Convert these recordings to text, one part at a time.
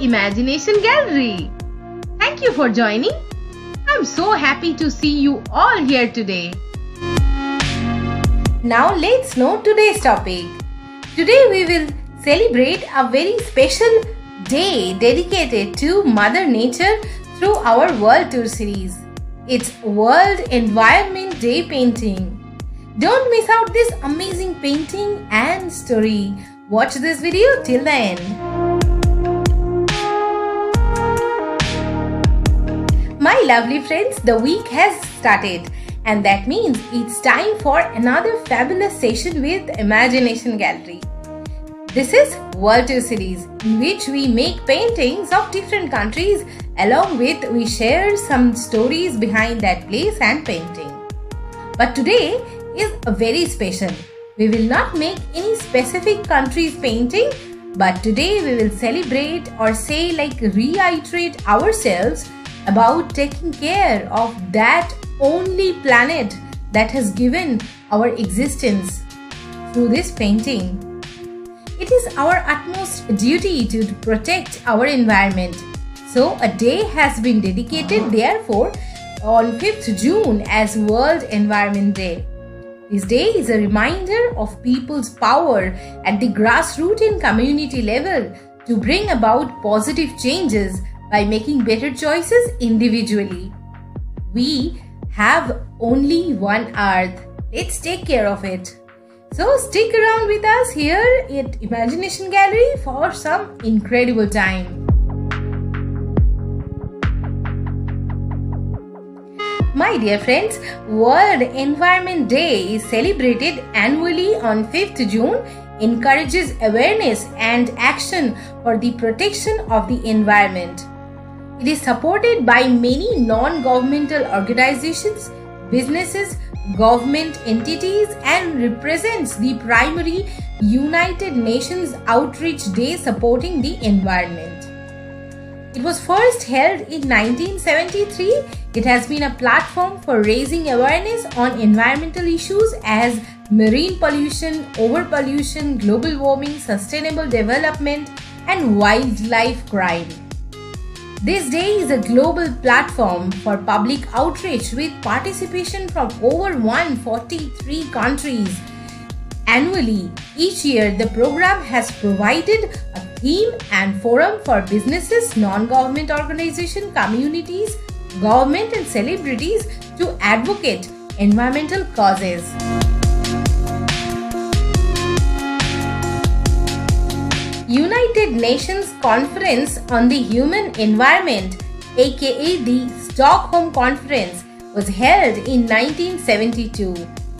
Imagination Gallery. Thank you for joining. I'm so happy to see you all here today. Now let's know today's topic. Today we will celebrate a very special day dedicated to Mother Nature through our World Tour series. It's World Environment Day painting. Don't miss out this amazing painting and story. Watch this video till the end. My lovely friends, the week has started and that means it's time for another fabulous session with Imagination Gallery. This is World Tour series in which we make paintings of different countries along with we share some stories behind that place and painting. But today is a very special. We will not make any specific country's painting but today we will celebrate or say like reiterate ourselves about taking care of that only planet that has given our existence through this painting. It is our utmost duty to protect our environment. So, a day has been dedicated, therefore, on 5th June as World Environment Day. This day is a reminder of people's power at the grassroots and community level to bring about positive changes by making better choices individually. We have only one earth. Let's take care of it. So stick around with us here at Imagination Gallery for some incredible time. Dear friends, World Environment Day is celebrated annually on 5th June encourages awareness and action for the protection of the environment. It is supported by many non-governmental organizations, businesses, government entities and represents the primary United Nations Outreach Day supporting the environment. It was first held in 1973. It has been a platform for raising awareness on environmental issues as marine pollution, overpollution, global warming, sustainable development, and wildlife crime. This day is a global platform for public outreach with participation from over 143 countries. Annually, each year, the program has provided a theme and forum for businesses, non-government organizations, communities, government and celebrities to advocate environmental causes. United Nations Conference on the Human Environment aka the Stockholm Conference was held in 1972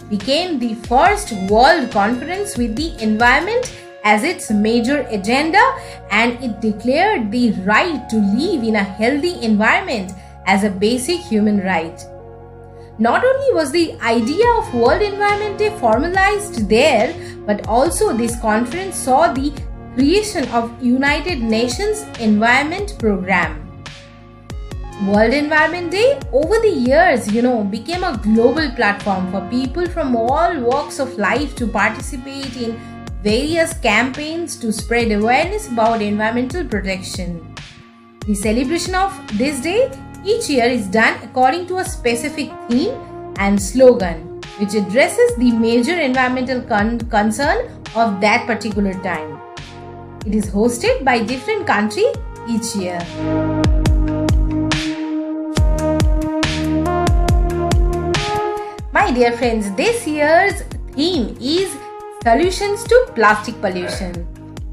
became the first world conference with the environment as its major agenda and it declared the right to live in a healthy environment as a basic human right. Not only was the idea of World Environment Day formalized there, but also this conference saw the creation of United Nations Environment Program. World Environment Day over the years, you know, became a global platform for people from all walks of life to participate in various campaigns to spread awareness about environmental protection. The celebration of this day each year is done according to a specific theme and slogan which addresses the major environmental con concern of that particular time. It is hosted by different country each year. My dear friends, this year's theme is Solutions to Plastic Pollution.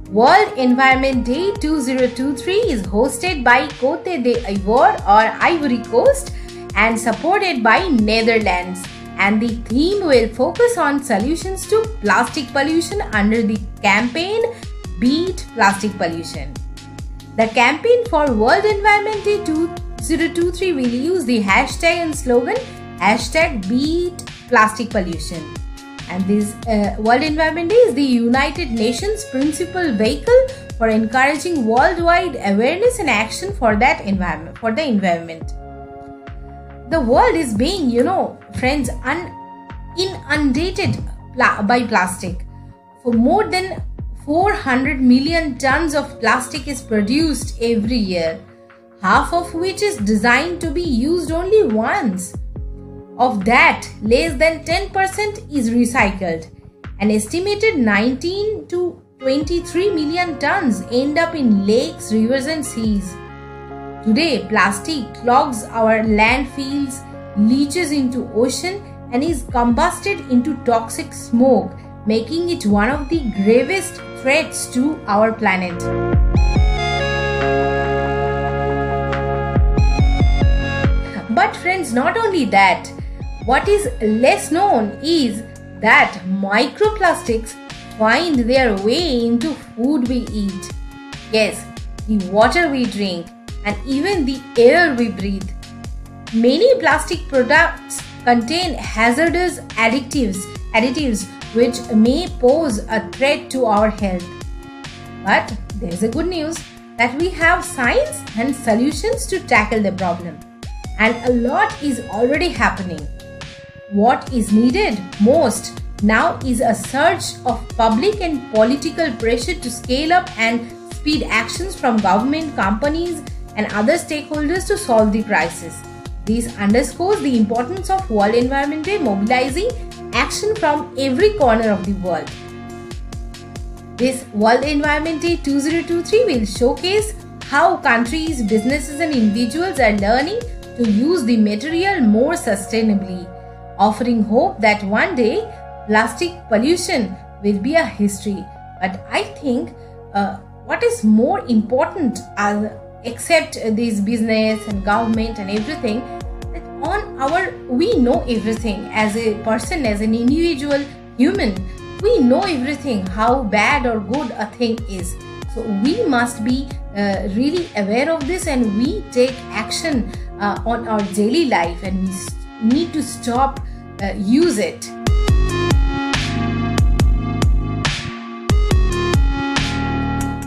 World Environment Day 2023 is hosted by Cote d'Ivoire or Ivory Coast and supported by Netherlands and the theme will focus on solutions to plastic pollution under the campaign Beat Plastic Pollution. The campaign for World Environment Day 2023 will use the hashtag and slogan hashtag Beat Plastic Pollution and this uh, World Environment Day is the United Nations principal vehicle for encouraging worldwide awareness and action for that environment, for the environment. The world is being, you know, friends, un- inundated pla- by plastic. For more than 400 million tons of plastic is produced every year, half of which is designed to be used only once. Of that, less than 10% is recycled. An estimated 19 to 23 million tons end up in lakes, rivers, and seas. Today, plastic clogs our landfills, leaches into ocean, and is combusted into toxic smoke, making it one of the gravest threats to our planet. But, friends, not only that, what is less known is that microplastics find their way into food we eat. Yes, the water we drink and even the air we breathe. Many plastic products contain hazardous additives, additives which may pose a threat to our health. But there's a good news that we have science and solutions to tackle the problem. And a lot is already happening. What is needed most now is a surge of public and political pressure to scale up and speed actions from government, companies, and other stakeholders to solve the crisis. This underscores the importance of World Environment Day mobilizing action from every corner of the world. This World Environment Day 2023 will showcase how countries, businesses, and individuals are learning to use the material more sustainably, offering hope that one day plastic pollution will be a history. But I think uh, what is more important, except this business and government and everything, on our we know everything. As a person as an individual human we know everything how bad or good a thing is. So we must be uh, really aware of this and we take action uh, on our daily life. And we need to stop uh, use it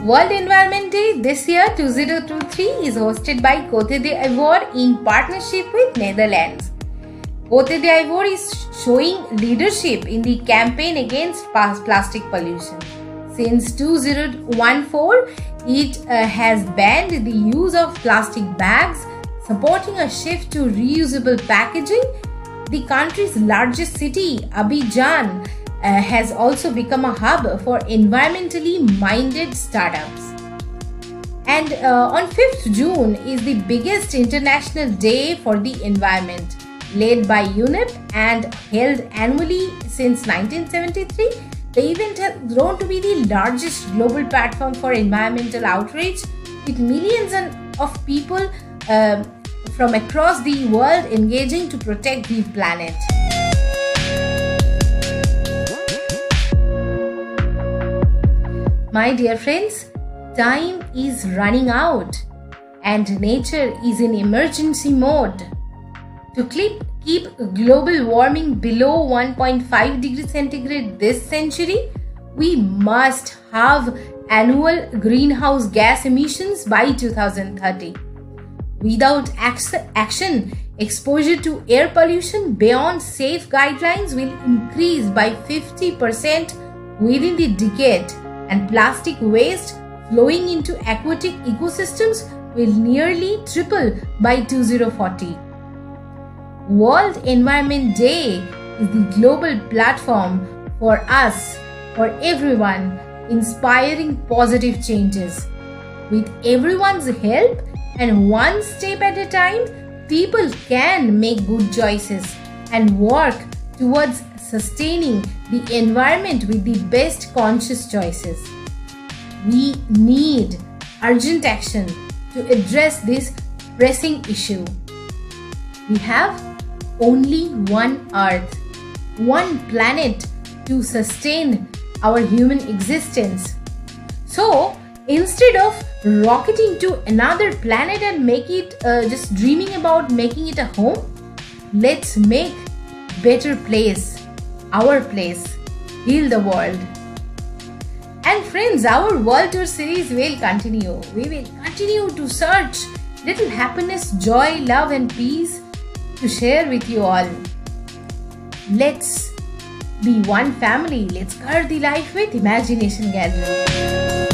World Environment Day this year 2023 is hosted by Cote d'Ivoire in partnership with Netherlands. Cote d'Ivoire is showing leadership in the campaign against plastic pollution. Since 2014, it uh, has banned the use of plastic bags, supporting a shift to reusable packaging. The country's largest city, Abidjan, uh, has also become a hub for environmentally minded startups. And uh, on 5th June is the biggest international day for the environment, led by UNEP and held annually since 1973. The event has grown to be the largest global platform for environmental outrage, with millions of people uh, from across the world engaging to protect the planet. My dear friends, time is running out and nature is in emergency mode. To keep, keep global warming below 1.5 degrees centigrade this century, we must have annual greenhouse gas emissions by 2030. Without action, exposure to air pollution beyond safe guidelines will increase by 50% within the decade and plastic waste flowing into aquatic ecosystems will nearly triple by 2040. World Environment Day is the global platform for us, for everyone, inspiring positive changes. With everyone's help and one step at a time, people can make good choices and work towards sustaining the environment with the best conscious choices. We need urgent action to address this pressing issue. We have only one Earth, one planet to sustain our human existence. So, instead of rocketing to another planet and make it uh, just dreaming about making it a home, let's make better place our place, heal the world. And friends, our World Tour series will continue. We will continue to search little happiness, joy, love, and peace to share with you all. Let's Be one family. Let's color the life with Imagination Gallery.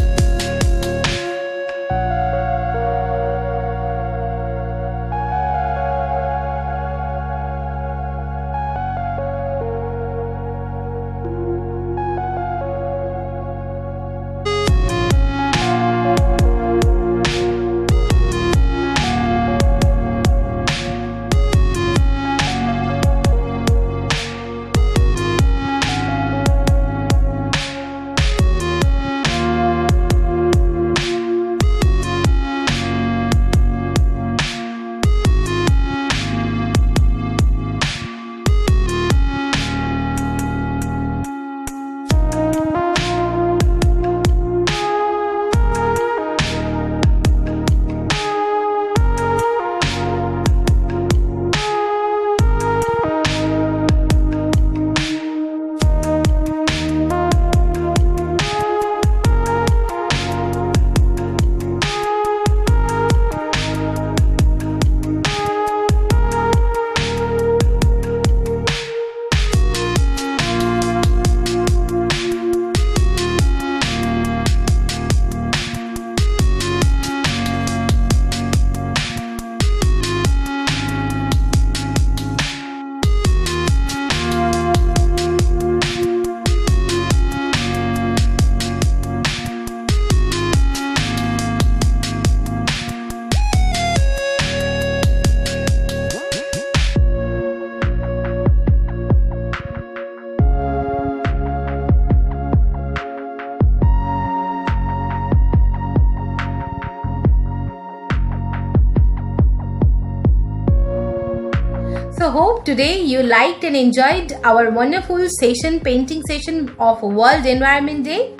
Today you liked and enjoyed our wonderful session painting session of World Environment Day.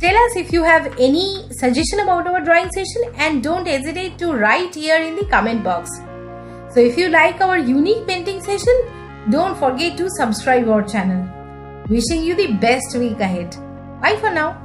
Tell us if you have any suggestion about our drawing session and don't hesitate to write here in the comment box. So if you like our unique painting session, don't forget to subscribe our channel. Wishing you the best week ahead. Bye for now.